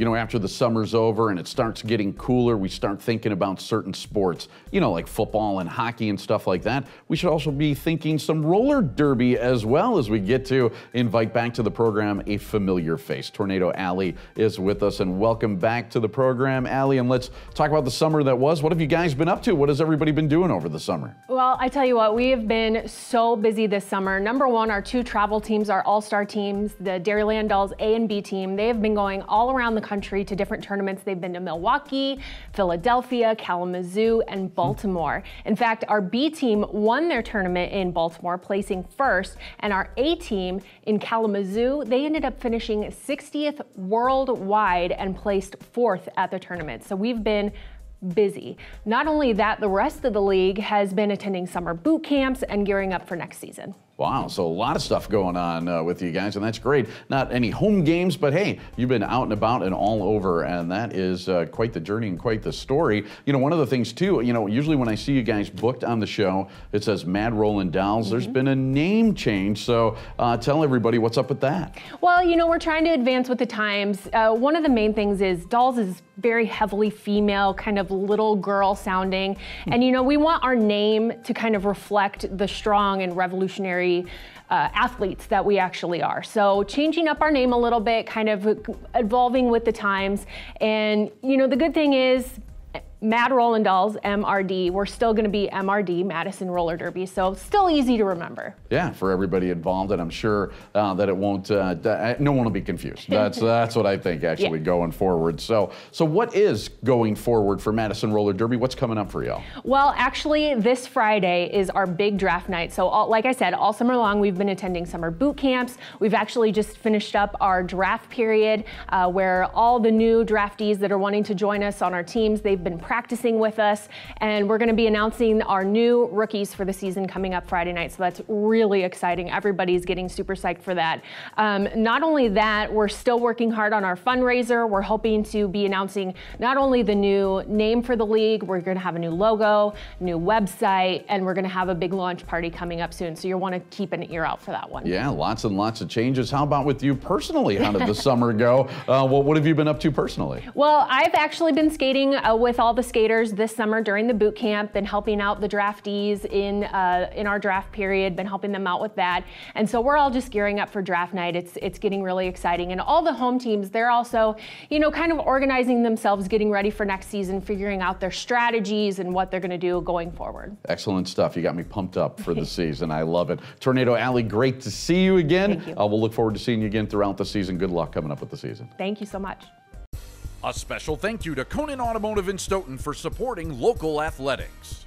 you know, after the summer's over and it starts getting cooler, we start thinking about certain sports, you know, like football and hockey and stuff like that. We should also be thinking some roller derby as well as we get to invite back to the program a familiar face. Tornado Alley is with us and welcome back to the program, Alley. And let's talk about the summer that was. What have you guys been up to? What has everybody been doing over the summer? Well, I tell you what, we have been so busy this summer. Number one, our two travel teams, our all-star teams, the Dairyland Dolls A and B team, they have been going all around the country to different tournaments. They've been to Milwaukee, Philadelphia, Kalamazoo, and Baltimore. In fact, our B team won their tournament in Baltimore, placing first, and our A team in Kalamazoo, they ended up finishing 60th worldwide and placed fourth at the tournament. So we've been busy. Not only that, the rest of the league has been attending summer boot camps and gearing up for next season. Wow, so a lot of stuff going on uh, with you guys, and that's great. Not any home games, but hey, you've been out and about and all over, and that is uh, quite the journey and quite the story. You know, one of the things too, you know, usually when I see you guys booked on the show, it says Mad Rollin' Dolls. Mm-hmm. There's been a name change, so uh, tell everybody what's up with that. Well, you know, we're trying to advance with the times. Uh, one of the main things is Dolls is very heavily female, kind of little girl sounding, mm-hmm. and you know, we want our name to kind of reflect the strong and revolutionary uh, athletes that we actually are. So changing up our name a little bit, kind of evolving with the times. And you know, the good thing is Mad Rollin' Dolls, MRD. We're still going to be MRD, Madison Roller Derby, so still easy to remember. Yeah, for everybody involved, and I'm sure uh, that it won't. Uh, uh no one will be confused. That's that's what I think actually yeah. going forward. So so what is going forward for Madison Roller Derby? What's coming up for y'all? Well, actually, this Friday is our big draft night. So all, like I said, all summer long we've been attending summer boot camps. We've actually just finished up our draft period uh, where all the new draftees that are wanting to join us on our teams they've been practicing with us, and we're going to be announcing our new rookies for the season coming up Friday night. So that's really exciting. Everybody's getting super psyched for that. Um, not only that, we're still working hard on our fundraiser. We're hoping to be announcing not only the new name for the league, we're going to have a new logo, new website, and we're going to have a big launch party coming up soon. So you'll want to keep an ear out for that one. Yeah, lots and lots of changes. How about with you personally? How did the summer go? Uh, well, what have you been up to personally? Well, I've actually been skating uh, with all the the skaters this summer during the boot camp, been helping out the draftees in uh, in our draft period, been helping them out with that. And so we're all just gearing up for draft night. It's it's getting really exciting. And all the home teams, they're also, you know, kind of organizing themselves, getting ready for next season, figuring out their strategies and what they're going to do going forward. Excellent stuff. You got me pumped up for the season. I love it. Tornado Alley, great to see you again. Thank you. Uh, we'll look forward to seeing you again throughout the season. Good luck coming up with the season. Thank you so much. A special thank you to Conan Automotive in Stoughton for supporting local athletics.